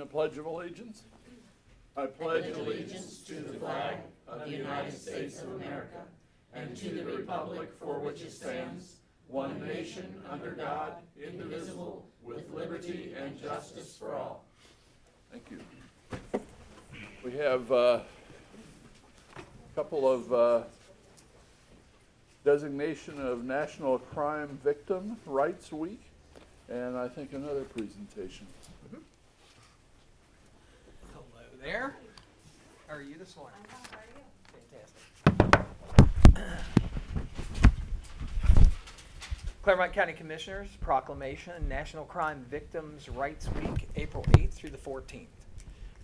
the Pledge of Allegiance? I pledge allegiance to the flag of the United States of America and to the republic for which it stands, one nation, under God, indivisible, with liberty and justice for all. Thank you. We have uh, a couple of uh, designation of National Crime Victim Rights Week, and I think another presentation. There. How are you this morning? Fantastic. Clermont County Commissioners Proclamation National Crime Victims Rights Week, April 8th through the 14th.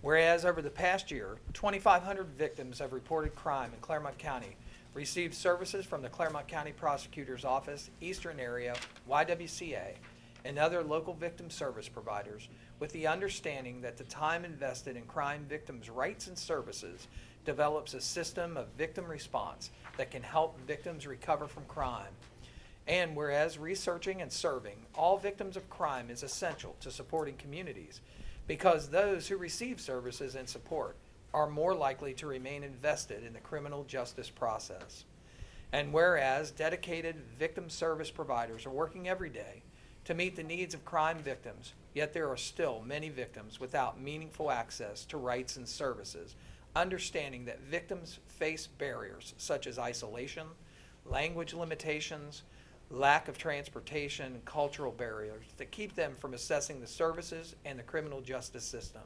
Whereas over the past year, 2,500 victims of reported crime in Clermont County received services from the Clermont County Prosecutor's Office, Eastern Area, YWCA, and other local victim service providers with the understanding that the time invested in crime victims' rights and services develops a system of victim response that can help victims recover from crime. And whereas researching and serving all victims of crime is essential to supporting communities, because those who receive services and support are more likely to remain invested in the criminal justice process. And whereas dedicated victim service providers are working every day to meet the needs of crime victims, yet there are still many victims without meaningful access to rights and services, understanding that victims face barriers such as isolation, language limitations, lack of transportation, and cultural barriers that keep them from accessing the services and the criminal justice system.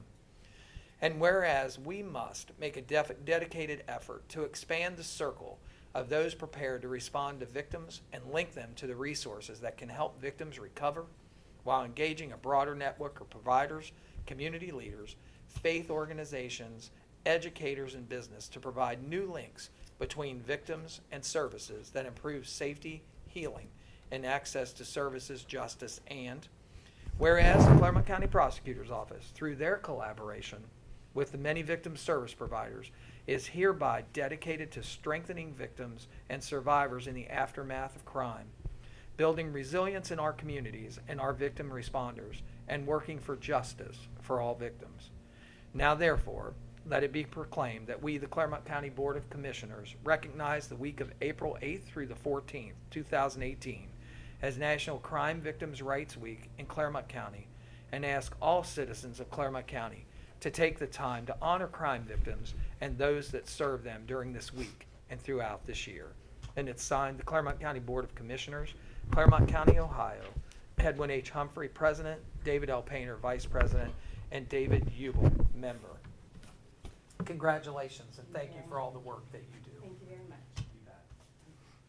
And whereas we must make a dedicated effort to expand the circle of those prepared to respond to victims and link them to the resources that can help victims recover while engaging a broader network of providers, community leaders, faith organizations, educators, and business to provide new links between victims and services that improve safety, healing, and access to services, justice, and whereas the Clermont County Prosecutor's Office, through their collaboration with the many victim service providers, is hereby dedicated to strengthening victims and survivors in the aftermath of crime, building resilience in our communities and our victim responders, and working for justice for all victims. Now therefore, let it be proclaimed that we, the Clermont County Board of Commissioners, recognize the week of April 8th through the 14th, 2018, as National Crime Victims' Rights Week in Clermont County, and ask all citizens of Clermont County to take the time to honor crime victims and those that serve them during this week and throughout this year. And it's signed the Clermont County Board of Commissioners, Clermont County, Ohio. Edwin H. Humphrey, President, David L. Painter, Vice President, and David Uible, member. Congratulations, and thank you for all the work that you do. Thank you very much. You.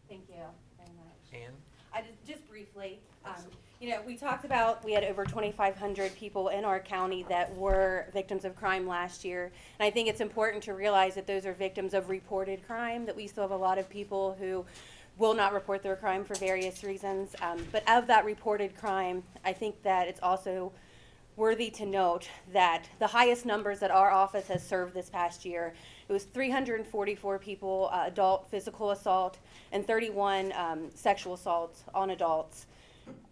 Thank you very much. Ann? I just, just briefly, um, you know, we talked about, we had over twenty-five hundred people in our county that were victims of crime last year. And I think it's important to realize that those are victims of reported crime, that we still have a lot of people who will not report their crime for various reasons. Um, but of that reported crime, I think that it's also worthy to note that the highest numbers that our office has served this past year, it was 344 people, uh, adult physical assault, and 31 um, sexual assaults on adults.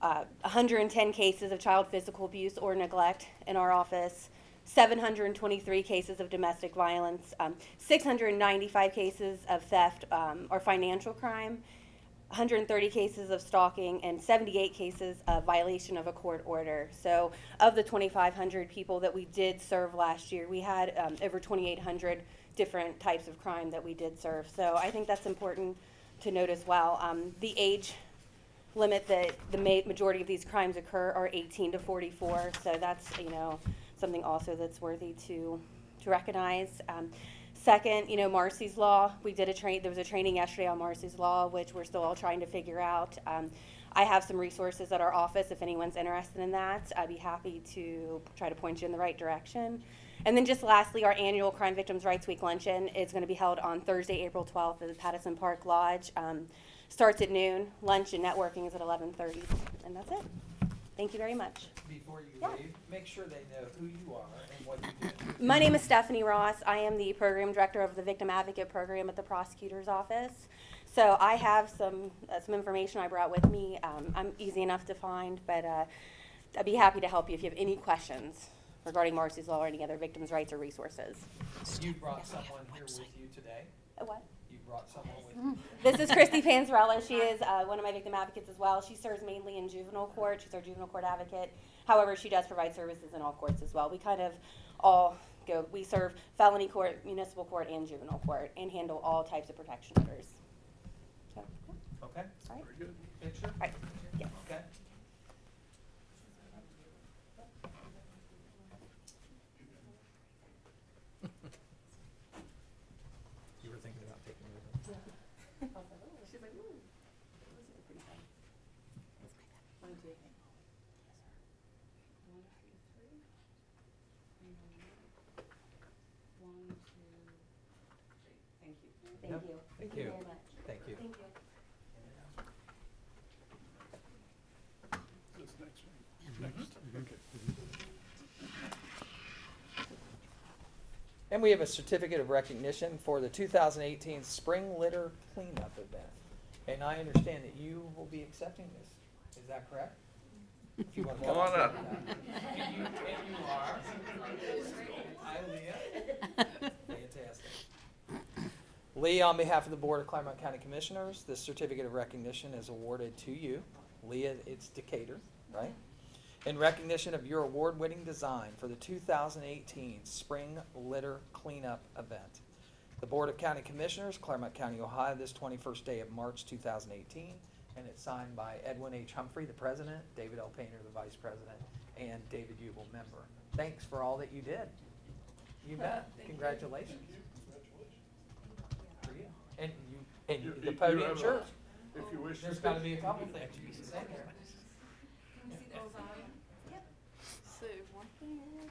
Uh, 110 cases of child physical abuse or neglect in our office, 723 cases of domestic violence, um, 695 cases of theft um, or financial crime, 130 cases of stalking and 78 cases of violation of a court order. So, of the 2,500 people that we did serve last year, we had um, over 2,800 different types of crime that we did serve. So, I think that's important to note as well. Um, the age limit that the ma- majority of these crimes occur are 18 to 44. So, that's you know something also that's worthy to to recognize. Um, Second, you know, Marsy's Law, we did a train, there was a training yesterday on Marsy's Law, which we're still all trying to figure out. Um, I have some resources at our office if anyone's interested in that. I'd be happy to try to point you in the right direction. And then just lastly, our annual Crime Victims' Rights Week luncheon is going to be held on Thursday, April 12th at the Pattison Park Lodge. Um, starts at noon. Lunch and networking is at 11:30, and that's it. Thank you very much. Before you Yeah. leave, make sure they know who you are and what you do. My name is Stephanie Ross. I am the program director of the Victim Advocate Program at the prosecutor's office. So I have some uh, some information I brought with me. Um, I'm easy enough to find, but uh, I'd be happy to help you if you have any questions. regarding Marsy's Law or any other victims' rights or resources. You brought someone here with you today? A what? You brought someone with you? This is Christy Panzarella. She is uh, one of my victim advocates as well. She serves mainly in juvenile court. She's our juvenile court advocate. However, she does provide services in all courts as well. We kind of all go, we serve felony court, municipal court, and juvenile court, and handle all types of protection orders. So, Okay, all right. Very good. picture? All right. Yes. Okay. You were thinking about taking it with you? Thank Yep. you. Thank you. very much. Thank you. Thank you. This next one. Next, mm-hmm. okay. And we have a certificate of recognition for the 2018 Spring Litter Cleanup Event. And I understand that you will be accepting this. Is that correct? If you want to Come on up. And you, and you are? Hi, Leah. Lee, on behalf of the Board of Clermont County Commissioners, this certificate of recognition is awarded to you. Leah, it's Decatur, right? In recognition of your award-winning design for the 2018 Spring Litter Cleanup Event. The Board of County Commissioners, Clermont County, Ohio, this 21st day of March 2018, and it's signed by Edwin H. Humphrey, the president, David L. Painter, the vice president, and David Uible, member. Thanks for all that you did. You bet. Congratulations. For you. And you, and you- You- the you- you podium have a- If you wish to There's gotta be a couple things you can say there. So one thing is,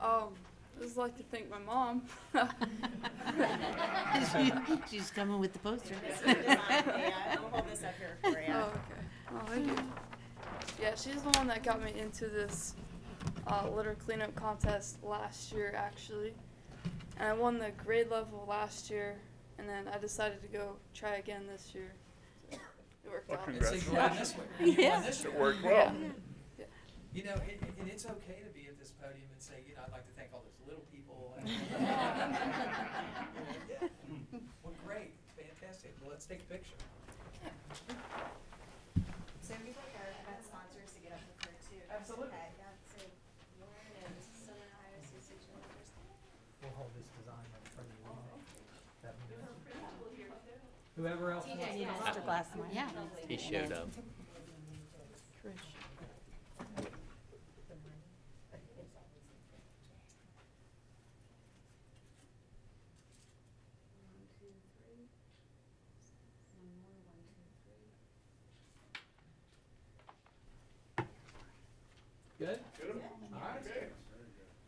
uh, um, I just like to thank my mom. She- She's coming with the poster. Yeah, I'll hold this up here for you. Oh, okay. Oh, thank you. Yeah, she's the one that got me into this uh, litter cleanup contest last year, actually. And I won the grade level last year, and then I decided to go try again this year. So it worked Well, out. congrats. And so you this one. and You won this It year. worked well. Yeah. You know, it, it- and it's okay to be at this podium and say, you know, I'd like to thank all those little people. and- Yeah. Well, great, fantastic. Well, let's take a picture. So we'd like our event sponsors to get up with her too. Absolutely. Okay, yeah, so Lauren and Southern Ohio Association of Realtors. We'll hold this design up in front of you. That one goes. Whoever else wants to. Mr. Glassman. Yeah. He showed up. Good? Get 'em? All right. Okay.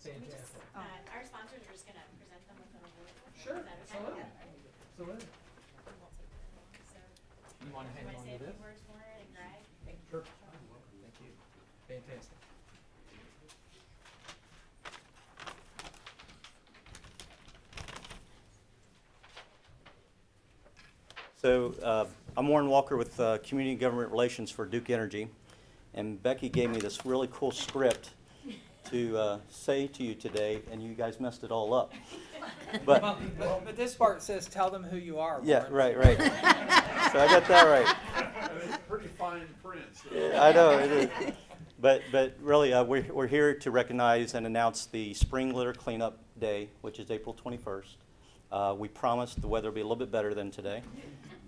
Fantastic. Uh, our sponsors are just gonna present them with an award. Sure, Is that okay? absolutely. Yeah. Absolutely. And we'll take them along. So, You want to you hang wanna on say to a few this? words, Lauren and Greg? Sure. Thank you. Fantastic. So uh, I'm Warren Walker with uh, Community Government Relations for Duke Energy, and Becky gave me this really cool script to uh, say to you today, and you guys messed it all up. But, Well, but, but this part says, tell them who you are. yeah, Warren." right, right. So I got that right. And it's pretty fine print. so- Yeah, I know, it is. But, but really, uh, we're, we're here to recognize and announce the Spring Litter Cleanup Day, which is April 21st. Uh, we promised the weather will be a little bit better than today.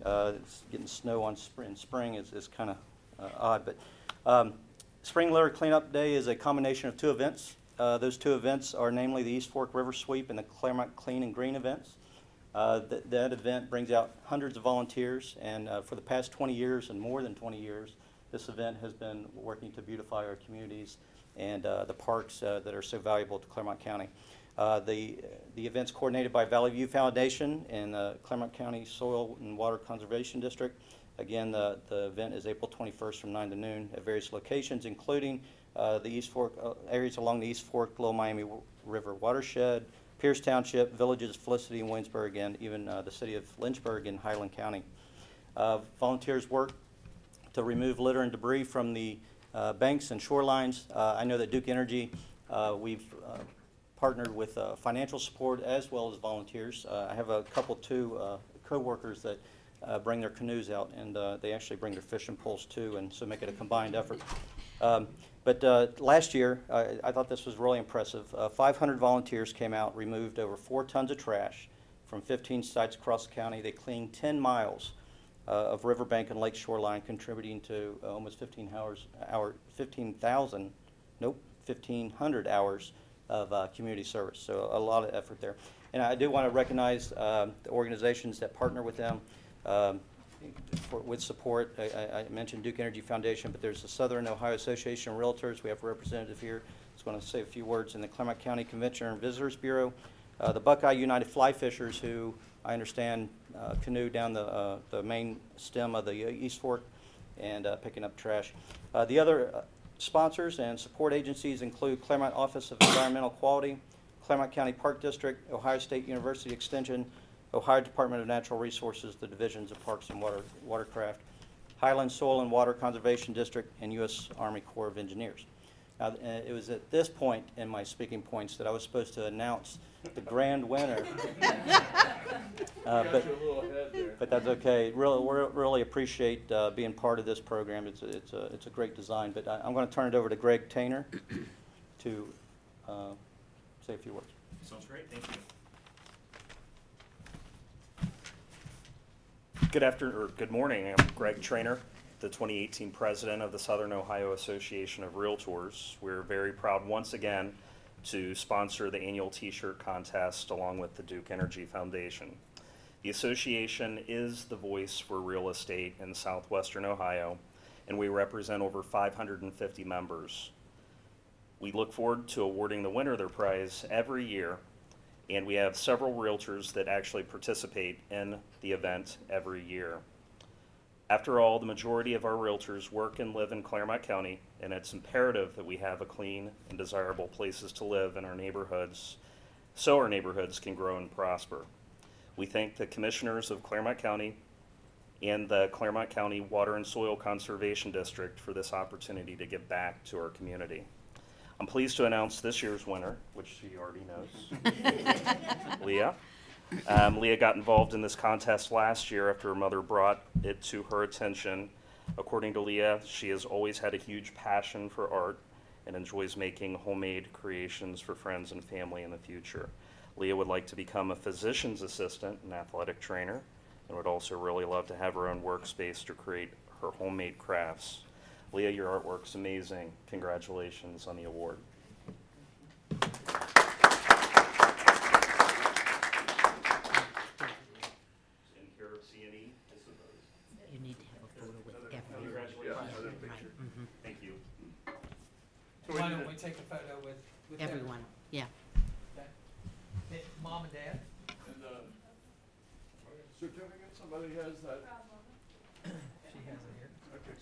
Uh, it's getting snow on spring, spring is, is kind of uh, odd, but, um, Spring Litter Cleanup Day is a combination of two events. Uh, those two events are namely the East Fork River Sweep and the Clermont Clean and Green events. Uh, that, that event brings out hundreds of volunteers, and uh, for the past 20 years and more than 20 years, this event has been working to beautify our communities and uh, the parks that are so valuable to Clermont County. Uh, the, the event's coordinated by Valley View Foundation and the Clermont County Soil and Water Conservation District. Again, the, the event is April 21st from 9 to noon at various locations, including uh, the East Fork, uh, areas along the East Fork, Little Miami River watershed, Pierce Township, villages Felicity and Winsburg, and even uh, the city of Lynchburg in Highland County. Uh, Volunteers work to remove litter and debris from the uh, banks and shorelines. Uh, I know that Duke Energy Uh, We've uh, partnered with uh, financial support as well as volunteers. Uh, I have a couple, two uh, coworkers that uh, bring their canoes out, and uh, they actually bring their fishing poles too, and so make it a combined effort. Um, But uh, last year, I thought this was really impressive. Uh, 500 volunteers came out, removed over four tons of trash from 15 sites across the county. They cleaned 10 miles of riverbank and lake shoreline, contributing to almost 15 hours, hour, 15,000, nope, 1,500 hours of uh, community service. So a lot of effort there. And I do want to recognize um, the organizations that partner with them um, for, with support. I, I- mentioned Duke Energy Foundation, but there's the Southern Ohio Association of Realtors. We have a representative here. Just want to say a few words in the Clermont County Convention and Visitors Bureau. Uh, the Buckeye United Fly Fishers, who I understand uh, canoe down the, uh, the main stem of the uh, East Fork and uh, picking up trash. The other sponsors and support agencies include Clermont Office of Environmental Quality, Clermont County Park District, Ohio State University Extension, Ohio Department of Natural Resources, the Divisions of Parks and Water, Watercraft, Highland Soil and Water Conservation District, and U.S. Army Corps of Engineers. Now, uh, it was at this point in my speaking points that I was supposed to announce the grand winner. Uh, Got but- you a little ahead there. but that's okay. Really, we really appreciate uh, being part of this program. It's, a- it's a, it's a great design. But I- I'm going to turn it over to Greg Tainer to uh, say a few words. Sounds great, thank you. Good afternoon, or good morning, I'm Greg Trainer, the 2018 President of the Southern Ohio Association of Realtors. We're very proud once again to sponsor the annual T-shirt contest along with the Duke Energy Foundation. The association is the voice for real estate in southwestern Ohio, and we represent over 550 members. We look forward to awarding the winner their prize every year, and we have several realtors that actually participate in the event every year. After all, the majority of our realtors work and live in Clermont County, and it's imperative that we have a clean and desirable places to live in our neighborhoods so our neighborhoods can grow and prosper. We thank the commissioners of Clermont County and the Clermont County Water and Soil Conservation District for this opportunity to give back to our community. I'm pleased to announce this year's winner, which she already knows. Leah. Um, Leah got involved in this contest last year after her mother brought it to her attention. According to Leah, she has always had a huge passion for art and enjoys making homemade creations for friends and family in the future. Leah would like to become a physician's assistant and athletic trainer and would also really love to have her own workspace to create her homemade crafts. Leah, your artwork's amazing. Congratulations on the award. In care of CNE, I suppose. You need to have a photo with everyone. Congratulations. Right, mhm. Thank you. So we Why did don't it- we take a photo with, with Everyone, yeah. Okay. Hey, Mom and Dad? And the certificate, somebody has that? She has it here. Okay.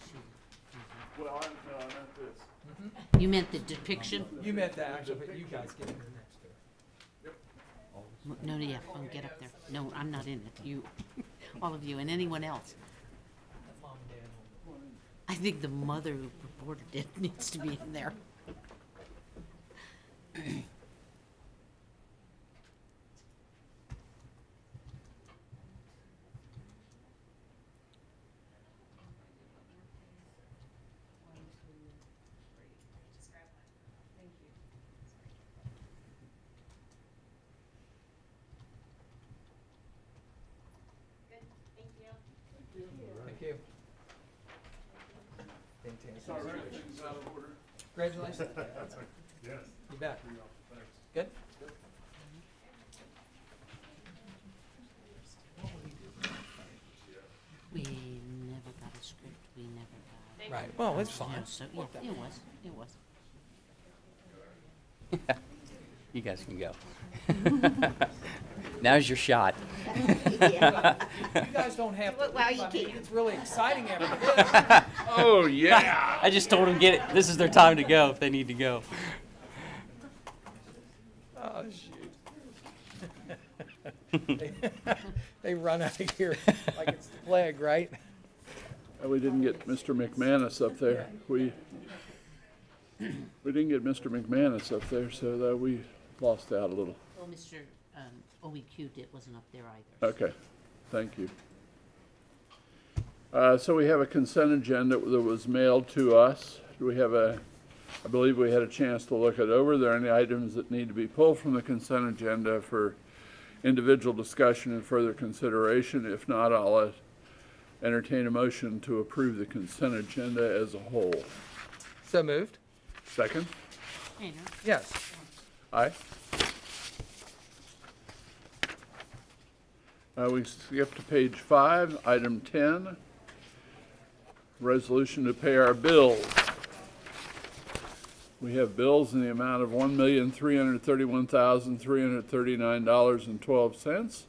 Well, I'm, no, I meant this. You meant the depiction? You meant that actually, but you guys get in next to. M- No, yeah, oh, get up there. No, I'm not in it. You, all of you, and anyone else. Mom and Dad. will- I think the mother who reported it needs to be in there. Thank you. Sorry, everything's out of order. Congratulations. Yes. You bet. Good? We never got a script, we never got. Right, well, it's Yeah, fine. So, yeah, it was, it was. You guys can go. Now's your shot. You guys don't have to. Well, leave. you I mean, can't. It's really exciting after this. Oh, yeah. I just told them get it. This is their time to go if they need to go. Oh, shoot. They- They run out of here like it's the plague, right? We didn't get Mr. McManus up there. We, We didn't get Mr. McManus up there, so that we lost out a little. Well, Mr. um, OEQ did, wasn't up there either. Okay, thank you. Uh, So we have a consent agenda that was mailed to us. Do we have a, I believe we had a chance to look it over. Are there any items that need to be pulled from the consent agenda for individual discussion and further consideration? If not, I'll uh, entertain a motion to approve the consent agenda as a whole. So moved? Second? Painter, Yes. Aye. Uh, we skip to page five, item ten. Resolution to pay our bills. We have bills in the amount of one million, three hundred thirty-one thousand, three hundred thirty-nine dollars and twelve cents.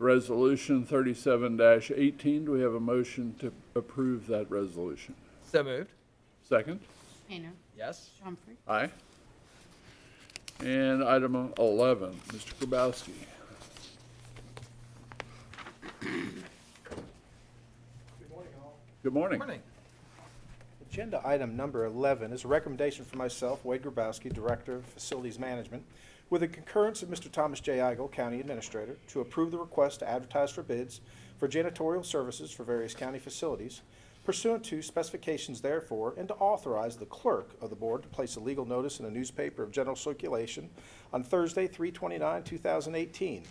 Resolution 37-18, do we have a motion to approve that resolution? So moved? Second? Painter, Yes. Humphrey, Aye. And item eleven, Mr. Grabowski. Good morning. Good Morning. Agenda item number 11 is a recommendation for myself, Wade Grabowski, Director of Facilities Management, with the concurrence of Mr. Thomas J. Igel, County Administrator, to approve the request to advertise for bids for janitorial services for various county facilities pursuant to specifications therefore, and to authorize the clerk of the board to place a legal notice in a newspaper of general circulation on Thursday, 3/29/2018,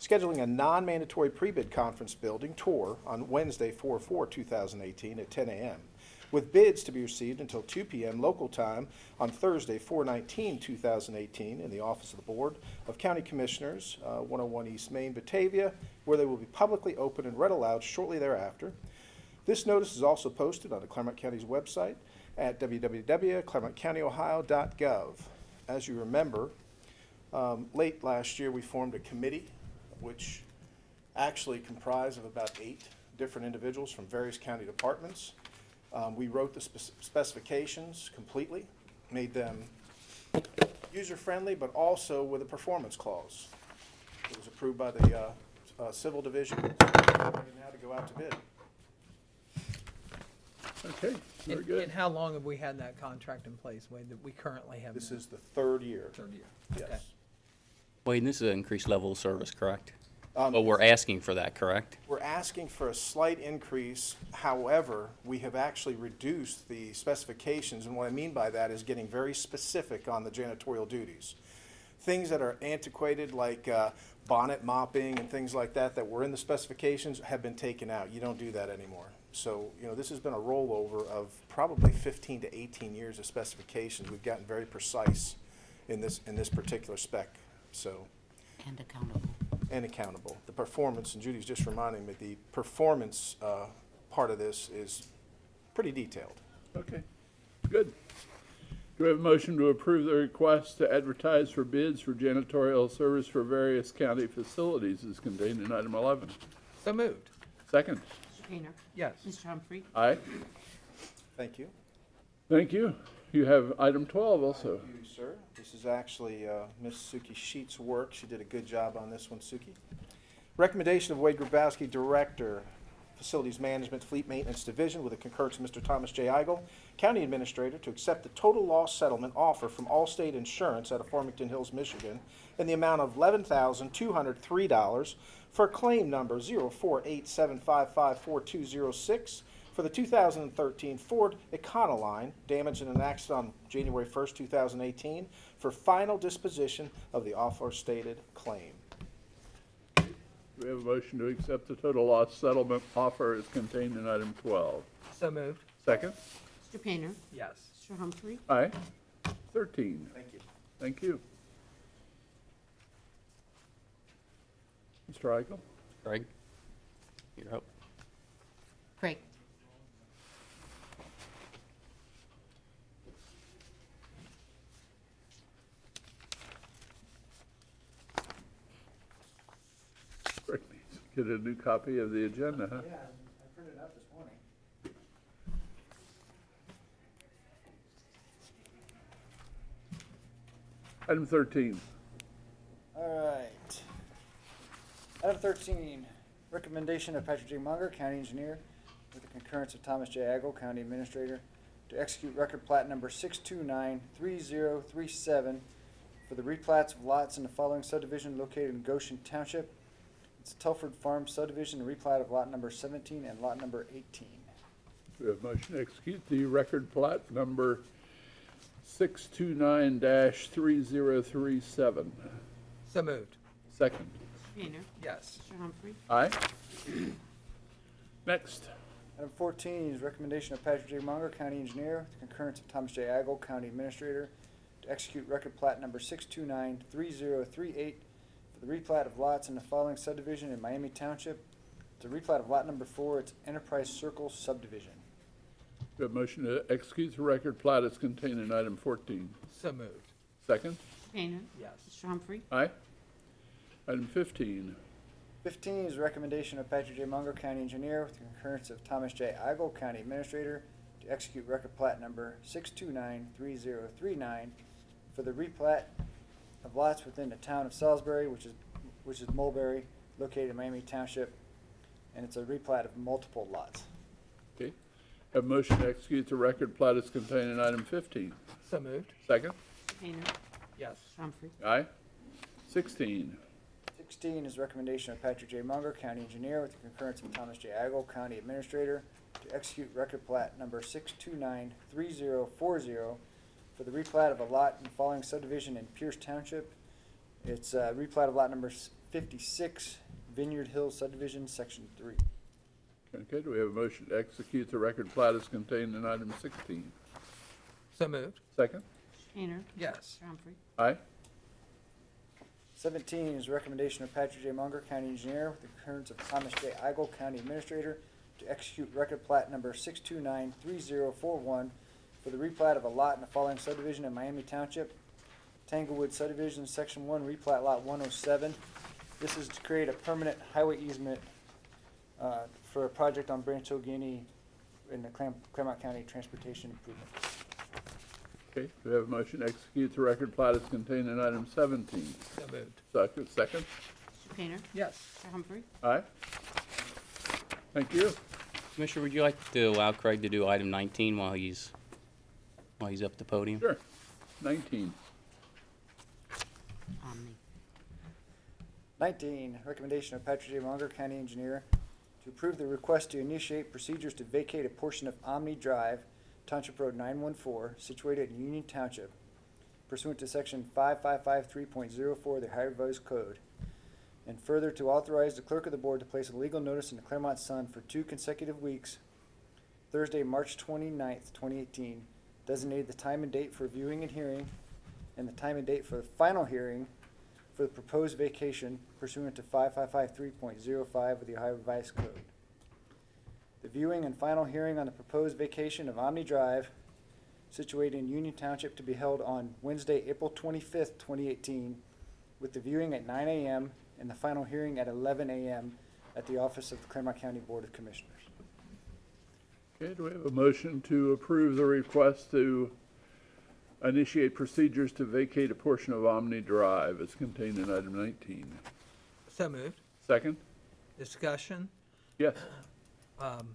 scheduling a non-mandatory pre-bid conference building tour on Wednesday, 4/4/2018 at 10 a.m., with bids to be received until 2 p.m. local time on Thursday, 4/19/2018, in the office of the Board of County Commissioners, uh, 101 East Main, Batavia, where they will be publicly opened and read aloud shortly thereafter. This notice is also posted on the Clermont County's website at www.clermontcountyohio.gov. As you remember, um, late last year, we formed a committee which actually comprised of about eight different individuals from various county departments. Um, we wrote the spec- specifications completely, made them user-friendly, but also with a performance clause. It was approved by the uh, uh, Civil Division, now to go out to bid. Okay, very And, good. and how long have we had that contract in place, Wade, that we currently have? This now? is the third year. Third year. Okay. Yes. Wade, this is an increased level of service, correct? Um, But we're asking for that, correct? We're asking for a slight increase, however, we have actually reduced the specifications, and what I mean by that is getting very specific on the janitorial duties. Things that are antiquated, like uh, bonnet mopping and things like that, that were in the specifications, have been taken out. You don't do that anymore. So, you know, this has been a rollover of probably fifteen to eighteen years of specifications. We've gotten very precise in this, in this particular spec, so and accountable. and accountable. The performance, and Judy's just reminding me, the performance uh, part of this is pretty detailed. Okay, good. Do we have a motion to approve the request to advertise for bids for janitorial service for various county facilities as contained in item eleven? So moved? Second? Painter? Yes. Mr. Humphrey? Aye. Thank you. Thank you. You have item 12 also. Thank you, sir. This is actually uh, Ms. Suki Sheet's work. She did a good job on this one, Suki. Recommendation of Wade Grabowski, Director, Facilities Management Fleet Maintenance Division, with a concurrence of Mr. Thomas J. Eigel, County Administrator, to accept the total loss settlement offer from Allstate Insurance out of Farmington Hills, Michigan, in the amount of $11,203 for claim number zero four eight seven five five four two zero six for the 2013 Ford Econoline damaged in an accident on January 1st, 2018, for final disposition of the offer stated claim. We have a motion to accept the total loss settlement offer as contained in item twelve? So moved? Second? Mr. Painter, Yes. Mr. Humphrey, Aye. Thirteen. Thank you. Thank you. Mr. Eichel? Craig, You're up. Craig, Craig needs to get a new copy of the agenda, huh? Yeah, I printed out this morning. Item 13. Item thirteen, recommendation of Patrick J. Manger, County Engineer, with the concurrence of Thomas J. Agel, County Administrator, to execute record plat number six two nine three zero three seven for the replats of lots in the following subdivision located in Goshen Township. It's Telford Farm subdivision, replat of lot number seventeen and lot number eighteen. We have motion to execute the record plat number 629-3037. So moved. Second. Mr. Yes. Mr. Humphrey, Aye. Next. Item fourteen is recommendation of Patrick J. Manger, County Engineer, with the concurrence of Thomas J. Agel, County Administrator, to execute record plat number six two nine three zero three eight for the replat of lots in the following subdivision in Miami Township. It's a replat of lot number four, it's Enterprise Circle subdivision. We have a motion to execute the record plat as contained in item fourteen. So moved. Second. Mr. Painter, Yes. Mr. Humphrey, Aye. Item fifteen. Fifteen is a recommendation of Patrick J. Manger, County Engineer, with the concurrence of Thomas J. Igel, County Administrator, to execute record plat number six two nine three zero three nine for the replat of lots within the town of Salisbury, which is, which is Mulberry, located in Miami Township, and it's a replat of multiple lots. Okay. Have motion to execute the record plat as contained in item fifteen. So moved. Second. Mr. Yes. Mr. Humphrey, Aye. Sixteen. Sixteen is recommendation of Patrick J. Manger, County Engineer, with the concurrence of Thomas J. Agel, County Administrator, to execute record plat number six two nine three zero four zero for the replat of a lot in the following subdivision in Pierce Township. It's uh replat of lot number fifty-six, Vineyard Hills subdivision, section three. Okay, do we have a motion to execute the record plat as contained in item sixteen? So moved. Second. Mr. Yes. Humphrey, Aye. Seventeen is recommendation of Patrick J. Manger, County Engineer, with the concurrence of Thomas J. Igel, County Administrator, to execute record plat number six two nine three zero four one for the replat of a lot in the following subdivision in Miami Township. Tanglewood subdivision, section one, replat lot one oh seven. This is to create a permanent highway easement, uh, for a project on Branch Guinea in the Clam- Clermont County Transportation Improvement. Okay, do we have a motion to execute the record plat as contained in item seventeen? So moved. Second, second. Mr. Painter, Yes. Mr. Humphrey, Aye. Thank you. Commissioner, would you like to allow Craig to do item 19 while he's, while he's up at the podium? Sure. Nineteen. Omni. Nineteen, recommendation of Patrick J. Manger, County Engineer, to approve the request to initiate procedures to vacate a portion of Omni Drive, Township Road nine one four, situated in Union Township pursuant to section five five five three point zero four of the Ohio Revised Code. And further, to authorize the clerk of the board to place a legal notice in the Clermont Sun for two consecutive weeks, Thursday, March 29th, twenty eighteen, designated the time and date for viewing and hearing, and the time and date for the final hearing for the proposed vacation pursuant to five five five three point zero five of the Ohio Revised Code. The viewing and final hearing on the proposed vacation of Omni Drive situated in Union Township to be held on Wednesday, April twenty-fifth, twenty eighteen, with the viewing at nine AM and the final hearing at eleven AM at the office of the Clermont County Board of Commissioners. Okay, do we have a motion to approve the request to initiate procedures to vacate a portion of Omni Drive as contained in item nineteen? So moved. Second? Discussion. Yes. Um,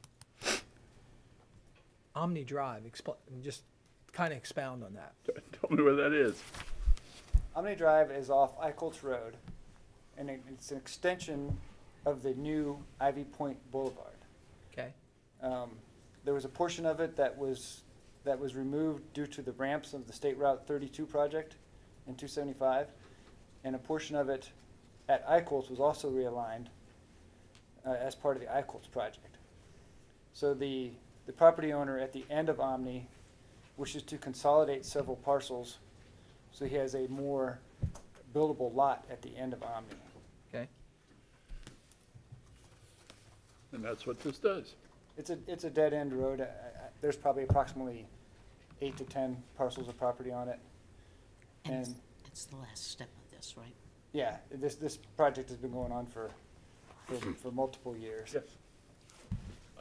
Omni Drive, expl- just kind of expound on that. Tell me where that is. Omni Drive is off Eichholz Road, and it- it's an extension of the new Ivy Point Boulevard. Okay? Um, there was a portion of it that was, that was removed due to the ramps of the State Route thirty-two project in two seventy-five. And a portion of it at Eichholz was also realigned, uh, as part of the Eichholz project. So the, the property owner at the end of Omni wishes to consolidate several parcels, so he has a more buildable lot at the end of Omni. Okay? And that's what this does. It's a, it's a dead-end road. I- I- There's probably approximately eight to 10 parcels of property on it. And it's, it's the last step of this, right? yeah, this, this project has been going on for, for, for multiple years. Yes.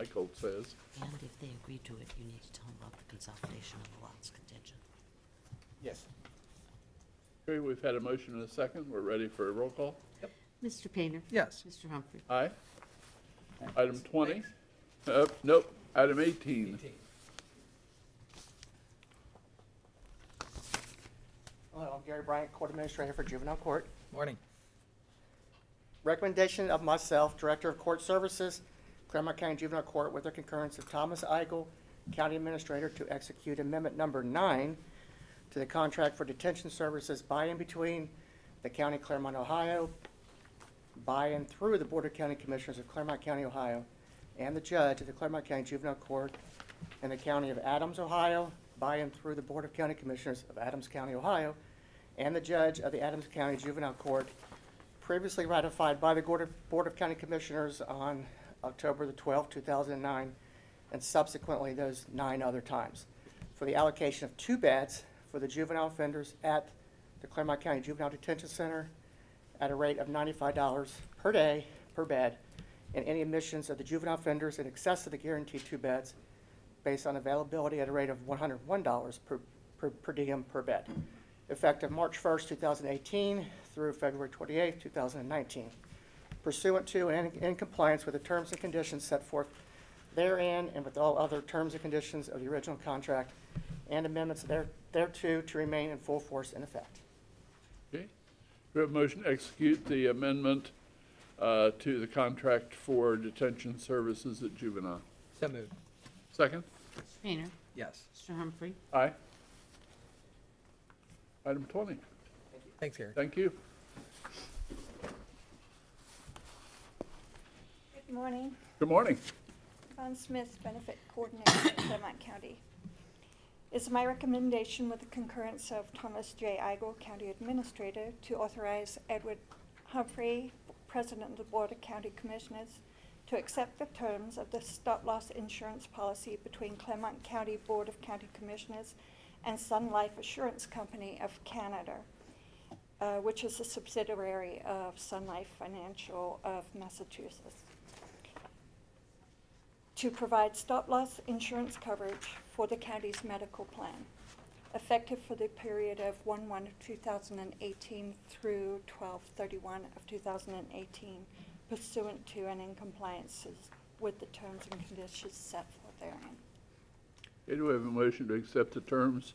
Eicholt says. And if they agree to it, you need to tell them about the consolidation of the lots contingent. Yes. Okay, we've had a motion and a second. We're ready for a roll call. Mr. Painter? Yes. Mr. Humphrey? Aye. Item 20. Uh, Nope, item 18. Hello, I'm Gary Bryant, Court Administrator for Juvenile Court. Morning. Recommendation of myself, Director of Court Services, Clermont County Juvenile Court, with the concurrence of Thomas Eigel, County Administrator, to execute Amendment Number Nine to the contract for detention services by and between the County of Clermont, Ohio, by and through the Board of County Commissioners of Clermont County, Ohio, and the Judge of the Clermont County Juvenile Court in the County of Adams, Ohio, by and through the Board of County Commissioners of Adams County, Ohio, and the Judge of the Adams County Juvenile Court, previously ratified by the Board of County Commissioners on October the twelfth, two thousand and nine, and subsequently those nine other times, for the allocation of two beds for the juvenile offenders at the Clermont County Juvenile Detention Center at a rate of ninety-five dollars per day per bed, and any admissions of the juvenile offenders in excess of the guaranteed two beds based on availability at a rate of one hundred one dollars per, per, per diem per bed, effective March first, two thousand eighteen through February twenty-eighth, two thousand and nineteen, pursuant to and in compliance with the terms and conditions set forth therein and with all other terms and conditions of the original contract and amendments there, thereto to remain in full force and effect. Okay. We have a motion to execute the amendment uh, to the contract for detention services at juvenile. So moved. Second? Mr. Painter, Yes. Mr. Humphrey, Aye. Item twenty. Thanks, Gary. Thank you. Good morning. Good morning. Von Smith, Benefit Coordinator at Clermont County. It's my recommendation with the concurrence of Thomas J. Eigel, County Administrator, to authorize Edward Humphrey, President of the Board of County Commissioners, to accept the terms of the stop-loss insurance policy between Clermont County Board of County Commissioners and Sun Life Assurance Company of Canada, uh, which is a subsidiary of Sun Life Financial of Massachusetts to provide stop-loss insurance coverage for the county's medical plan, effective for the period of 1/1 of 2018 through 12/31 of 2018 pursuant to and in compliance with the terms and conditions set forth therein. Okay, do we have a motion to accept the terms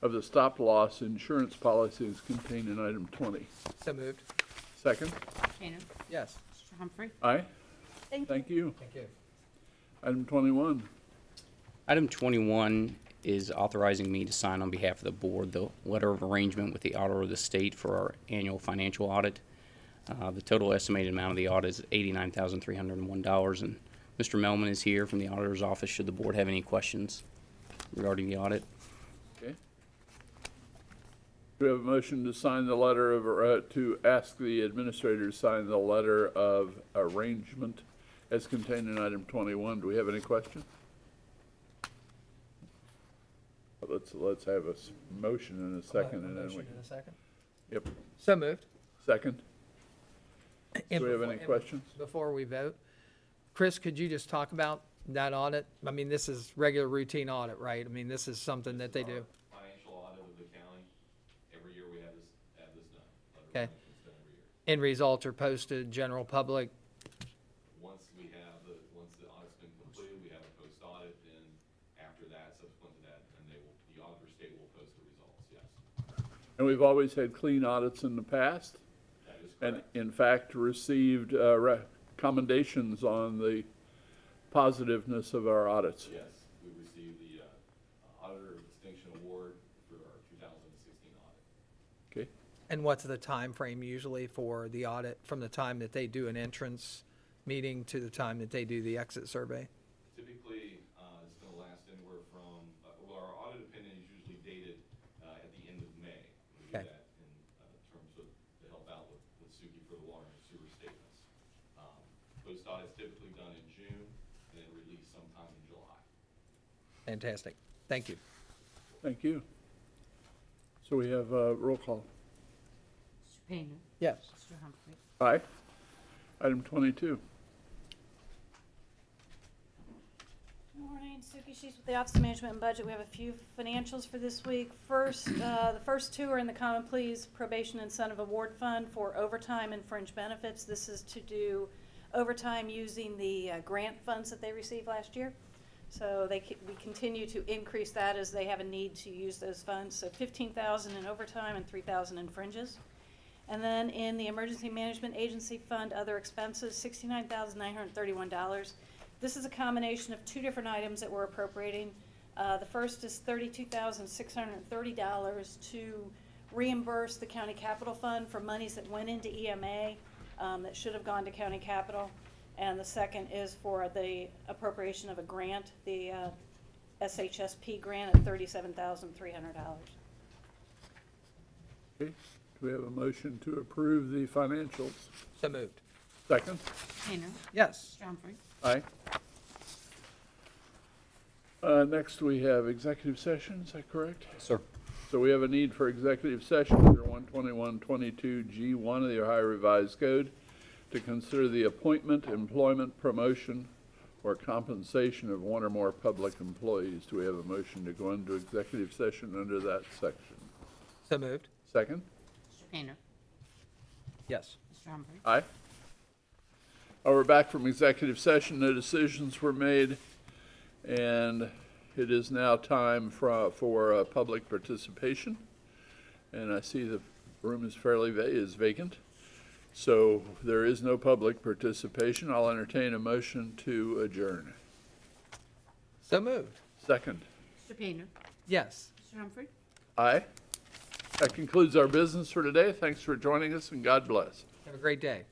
of the stop-loss insurance policies contained in item twenty? So moved. Second? Mr. Painter, Yes. Mr. Humphrey, Aye. Thank you. Thank you. Thank you. Item twenty-one. Item 21 is authorizing me to sign on behalf of the board the letter of arrangement with the auditor of the state for our annual financial audit. Uh, The total estimated amount of the audit is $89,301, and Mr. Melman is here from the auditor's office should the board have any questions regarding the audit. Okay. Do we have a motion to sign the letter of, uh, to ask the administrator to sign the letter of arrangement as contained in item twenty-one? Do we have any questions? Let's, let's have a s- motion in a second and then we, Motion in a second. yep, So moved. second. And Do we have before- any questions? Before we vote, Chris, could you just talk about that audit? I mean, this is regular routine audit, right? I mean, this is something that they do. Financial audit of the county, every year we have this, have this done. Letter of Okay. arrangement's done every year. End results are posted, general public. Once we have the, once the audit's been completed, we have a post-audit, and after that, subsequent to that, then they will, the auditor state will post the results, yes. And we've always had clean audits in the past, That is and correct. in fact received uh, recommendations on the positiveness of our audits. Yes, we received the, uh, Auditor Distinction Award for our two thousand and sixteen audit. Okay, And what's the time frame usually for the audit, from the time that they do an entrance meeting to the time that they do the exit survey? Typically, uh, it's going to last anywhere from, uh, well, our audit opinion is usually dated uh, at the end of May. We do Okay. that in uh, terms of to help out with, with Suki for the water and sewer statements. Um, Post is typically done in June and then released sometime in July. Fantastic. Thank you. Thank you. So we have uh, roll call. Mr. Payne. Yes. Mr. Humphrey. Aye. Item 22. Suki Sheets with the Office of Management and Budget. We have a few financials for this week. First, uh, the first two are in the Common Pleas Probation Incentive Award Fund for overtime and fringe benefits. This is to do overtime using the uh, grant funds that they received last year. So they we continue to increase that as they have a need to use those funds. So 15,000 in overtime and 3,000 in fringes. And then in the Emergency Management Agency Fund, other expenses, $69,931. This is a combination of two different items that we're appropriating. Uh, the first is thirty-two thousand six hundred thirty dollars to reimburse the county capital fund for monies that went into EMA, um, that should have gone to county capital. And the second is for the appropriation of a grant, the, uh, SHSP grant at thirty-seven thousand three hundred dollars. Okay, do we have a motion to approve the financials? So moved. Second? Painter, Yes. Stromford, Aye. Uh, next, we have executive session, is that correct? Sir. So we have a need for executive session under one twenty-one twenty-two G one of the Ohio Revised Code to consider the appointment, employment, promotion, or compensation of one or more public employees. Do we have a motion to go into executive session under that section? So moved. Second? Mr. Painter, Yes. Mr. Humphrey, Aye. Oh, we're back from executive session. No decisions were made. And it is now time for, for uh, public participation. And I see the room is fairly, va- is vacant. So there is no public participation. I'll entertain a motion to adjourn. So moved. Second. Mr. Painter, Yes. Mr. Humphrey. Aye. That concludes our business for today. Thanks for joining us and God bless. Have a great day.